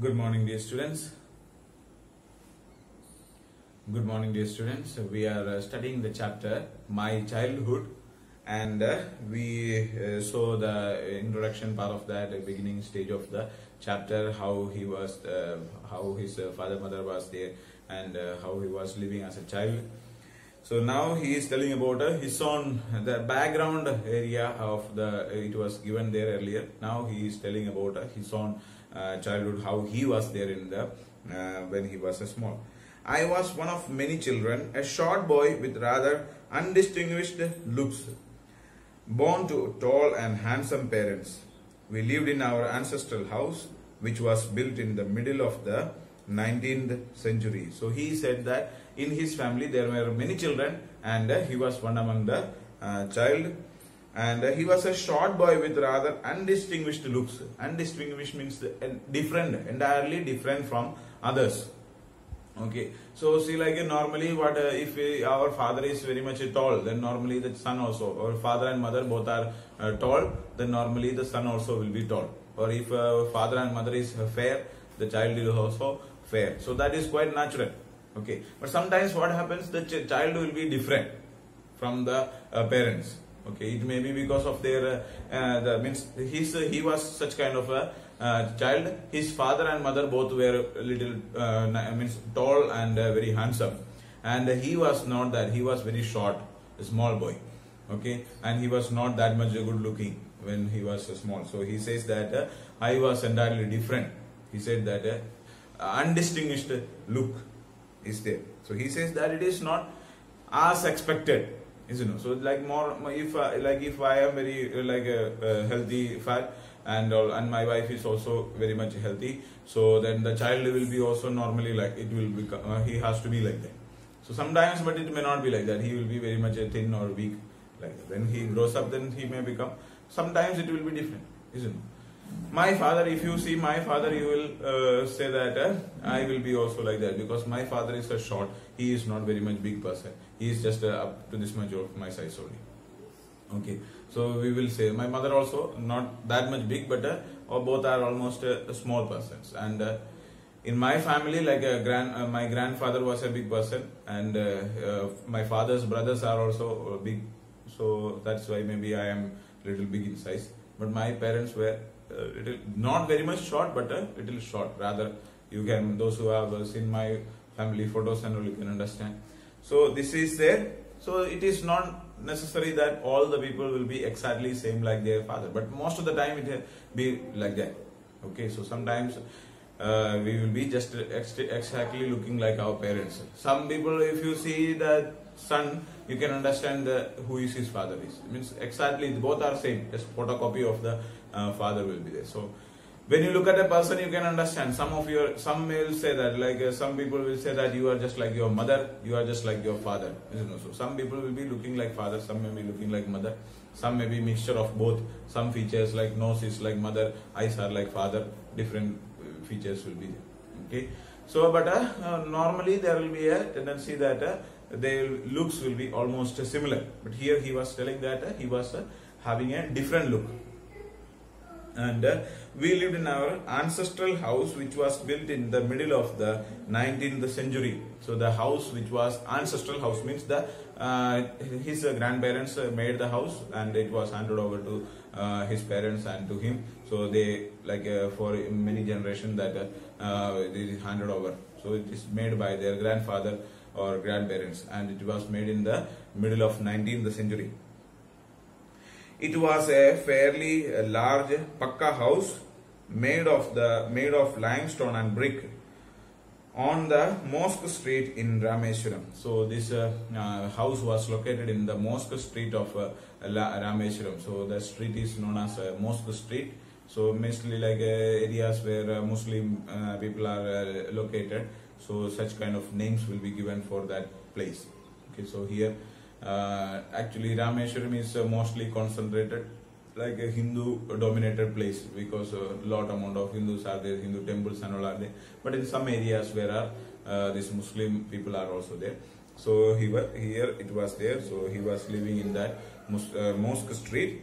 Good morning, dear students. Good morning, dear students. We are uh, studying the chapter My Childhood, and uh, we uh, saw the introduction part of that, beginning stage of the chapter, how he was, uh, how his father mother was there, and uh, how he was living as a child. So now he is telling about uh, his own the background area of the it was given there earlier. Now he is telling about his own childhood, how he was there in the uh, when he was a small. I was one of many children, a short boy with rather undistinguished looks, born to tall and handsome parents. We lived in our ancestral house, which was built in the middle of the 19th century. So he said that in his family there were many children, and uh, he was one among the uh, child. And uh, he was a short boy with rather undistinguished looks. Undistinguished means uh, different, entirely different from others. Okay, so see, like uh, normally, what uh, if uh, our father is very much tall, then normally the son also, or father and mother both are uh, tall, then normally the son also will be tall. Or if father and mother is fair, the child is also fair. So that is quite natural. Okay, but sometimes what happens, the ch- child will be different from the parents. Okay, it may be because of their uh, the means his he was such kind of a uh, child. His father and mother both were little uh, means tall and uh, very handsome, and he was not that. He was very short, a small boy. Okay, and he was not that much good looking when he was uh, small. So he says that uh, I was entirely different. He said that undistinguished look is there. So he says that it is not as expected isn't it? So like more if uh, like if I am very uh, like a uh, healthy fat and all, and my wife is also very much healthy, so then the child will be also normally like it will become uh, he has to be like that. So sometimes, but it may not be like that. He will be very much a thin or weak like that. When he grows up, then he may become. Sometimes it will be different, isn't it? My father, if you see my father, you will uh, say that uh, I will be also like that because my father is a short. He is not very much big person. He is just uh, up to this much of my size only. Okay, so we will say my mother also not that much big, but uh, or both are almost uh, small persons. And uh, in my family, like a grand, uh, my grandfather was a big person, and uh, uh, my father's brothers are also uh, big. So that's why maybe I am little big in size. But my parents were uh, little, not very much short, but a little short. Rather, you can those who have uh, seen my family photos and all, you can understand. So this is there. So it is not necessary that all the people will be exactly same like their father, but most of the time it will be like that. Okay, so sometimes uh, we will be just ex- exactly looking like our parents. Some people, if you see the son, you can understand the, who is his father is. It means exactly both are same. Just photocopy of the uh, father will be there. So when you look at a person, you can understand. Some of your some will say that like uh, some people will say that you are just like your mother, you are just like your father. You know, so some people will be looking like father, some may be looking like mother. Some may be mixture of both. Some features like nose is like mother, eyes are like father. Different uh, features will be. Okay. So, but uh, uh, normally there will be a tendency that uh, their looks will be almost similar. But here he was telling that uh, he was uh, having a different look and uh, we lived in our ancestral house which was built in the middle of the 19th century. So the house which was ancestral house means the uh, his uh, grandparents made the house and it was handed over to uh, his parents and to him. So they like uh, for many generations that uh, it is handed over. So it is made by their grandfather or grandparents and it was made in the middle of 19th century it was a fairly large pakka house made of the made of limestone and brick on the Mosque Street in Rameshwaram. So this uh, uh, house was located in the Mosque Street of uh. So the street is known as uh, Mosque Street. So mostly like uh, areas where uh, Muslim people are located. So such kind of names will be given for that place. Okay, so here uh, actually Rameshwaram is uh, mostly concentrated like a Hindu dominated place because a lot amount of Hindus are there, Hindu temples and all are there. But in some areas where are uh, these Muslim people are also there. So he was here it was there. So he was living in that Mus- uh, mosque street.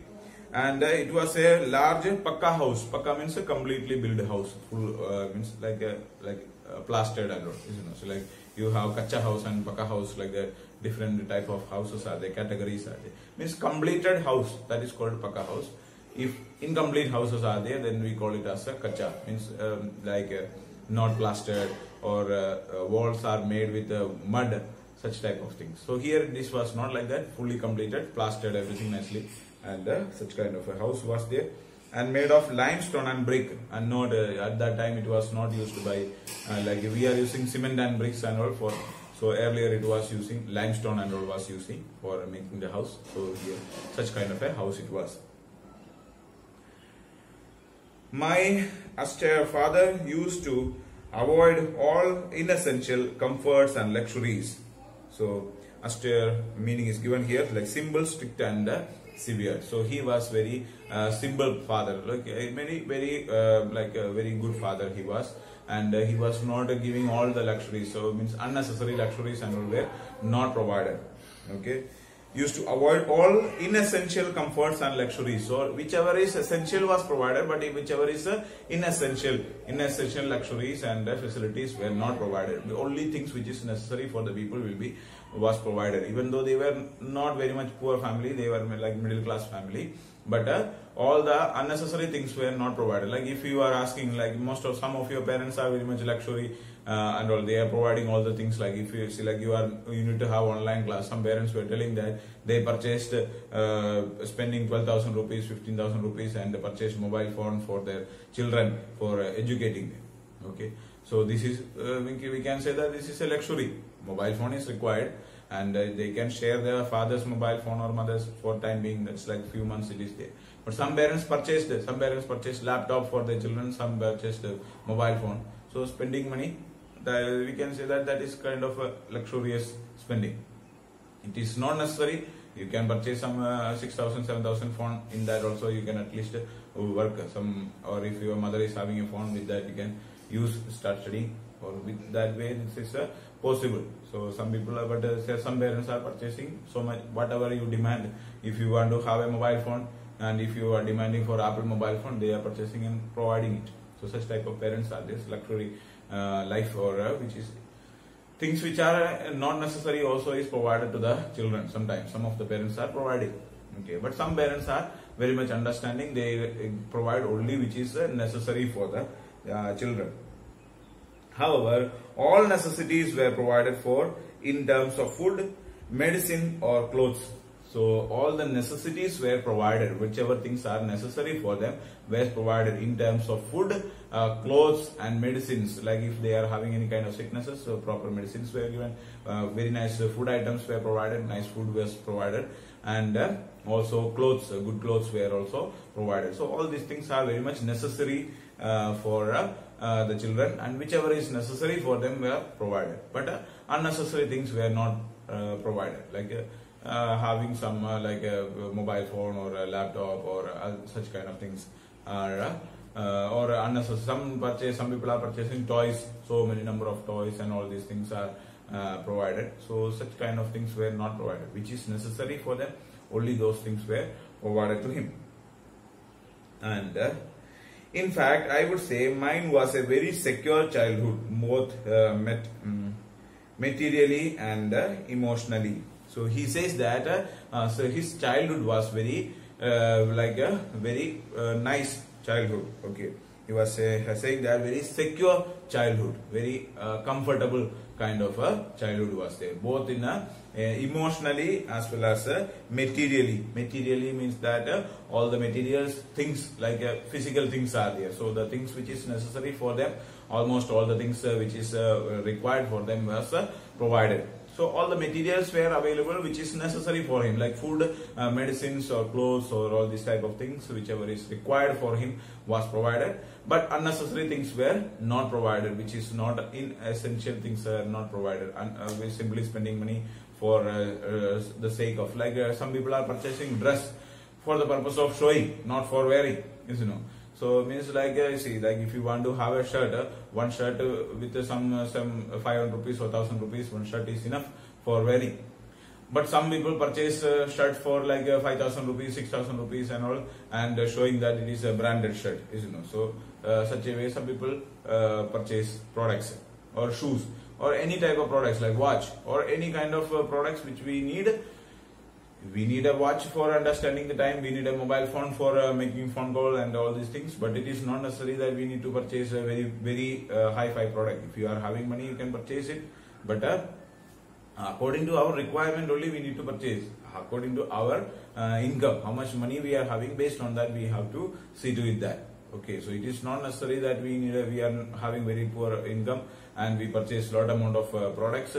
and uh, it was a large pakka house. Pakka means a completely built house, full uh, means like a like uh, plastered and. You know, so like you have kacha house and paka house, like the different type of houses are there, categories are there. Means completed house that is called paka house. If incomplete houses are there, then we call it as a kacha. Means um, like uh, not plastered or uh, uh, walls are made with uh, mud such type of things. So here this was not like that, fully completed, plastered everything nicely, and uh, such kind of a house was there, and made of limestone and brick, and not uh, at that time it was not used by uh, like we are using cement and bricks and all for. So earlier it was using limestone and all was using for making the house. So here such kind of a house it was. My austere father used to avoid all inessential comforts and luxuries. So austere meaning is given here like simple, strict and uh, severe. So he was very uh, simple father, like many very uh, like a very good father he was, and uh, he was not giving all the luxuries. So means unnecessary luxuries and were not provided. Okay used to avoid all inessential comforts and luxuries. or whichever is essential was provided, but whichever is uh, inessential, inessential luxuries and uh, facilities were not provided. The only things which is necessary for the people will be was provided. Even though they were not very much poor family, they were like middle class family. But uh, all the unnecessary things were not provided. Like if you are asking, like most of some of your parents are very much luxury uh, and all they are providing all the things like if you see like you are you need to have online class. Some parents were telling that they purchased uh, spending 12000 rupees 15000 rupees and purchased mobile phone for their children for uh, educating them. Okay? So this is uh, we can- say that this is a luxury. Mobile phone is required and uh, they can share their father's mobile phone or mother's for time being. That's like few months it is there. But some parents purchased some parents purchased laptop for their children some purchased mobile phone. So spending money the, we can say that that is kind of a luxurious spending. It is not necessary. You can purchase some uh, 6000 7000 phone in that also. You can at least uh, work some or if your mother is having a phone with that you can use start studying. Or with that way this is uh, possible. So some people are but uh, some parents are purchasing so much whatever you demand. If you want to have a mobile phone and if you are demanding for apple mobile phone they are purchasing and providing it. So such type of parents are this luxury life or uh, which is things which are uh, not necessary also is provided to the children sometimes. Some of the parents are providing okay. But some parents are very much understanding they uh, provide only which is uh, necessary for the uh, children. However all necessities were provided for in terms of food medicine or clothes so all the necessities were provided whichever things are necessary for them were provided in terms of food uh, clothes and medicines. Like if they are having any kind of sicknesses so proper medicines were given. Uh, very nice food items were provided nice food was provided. And uh, also clothes uh, good clothes were also provided. So all these things are very much necessary uh, for uh, uh, the children and whichever is necessary for them were provided. But uh, unnecessary things were not uh, provided. Like having some uh, like a mobile phone or a laptop or uh, such kind of things. Are uh, uh, or unnecessary some purchase some people are purchasing toys. So many number of toys and all these things are uh, provided. So such kind of things were not provided which is necessary for them. Only those things were provided to him. And uh, in fact i would say mine was a very secure childhood both uh, met, mm, materially and uh, emotionally so he says that uh, uh, so his childhood was very uh, like a very uh, nice childhood. Okay. He was uh, saying that very secure childhood very uh, comfortable kind of a childhood was there both in a uh, emotionally as well as uh, materially. Materially means that uh, all the materials things like uh, physical things are there. So the things which is necessary for them almost all the things uh, which is uh, required for them was uh, provided so all the materials were available which is necessary for him like food uh, medicines or clothes or all these type of things whichever is required for him was provided. But unnecessary things were not provided which is not in essential things are not provided. And uh, we're simply spending money for uh, uh, the sake of like uh, some people are purchasing dress for the purpose of showing not for wearing you know so means like uh, see like if you want to have a shirt uh, one shirt with some uh, some 500 rupees or 1000 rupees one shirt is enough for wearing. But some people purchase uh, shirt for like uh, 5000 rupees 6000 rupees and all and showing that it is a branded shirt you know so such a way some people purchase products or shoes or any type of products like watch or any kind of products which we need we need a watch for understanding the time. We need a mobile phone for uh, making phone call and all these things. But it is not necessary that we need to purchase a very very uh, high-fi product. If you are having money you can purchase it. But uh, according to our requirement only we need to purchase. According to our uh, income how much money we are having based on that we have to see to it that. Okay so it is not necessary that we need a, we are having very poor income and we purchase lot amount of uh, products.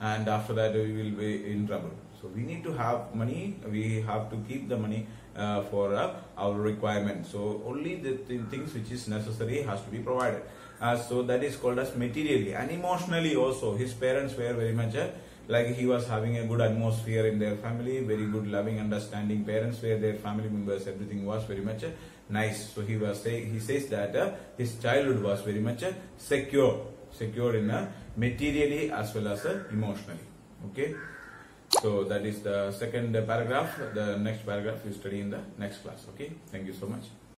And after that we will be in trouble so we need to have money we have to keep the money uh, for uh, our requirement. So only the th- things which is necessary has to be provided. Uh, so that is called as materially and emotionally also. His parents were very much uh, like he was having a good atmosphere in their family very good loving understanding parents were their family members everything was very much uh, nice. So he was say he says that uh, his childhood was very much secure secure in materially as well as emotionally. Okay so that is the second paragraph. The next paragraph you study in the next class okay? Thank you so much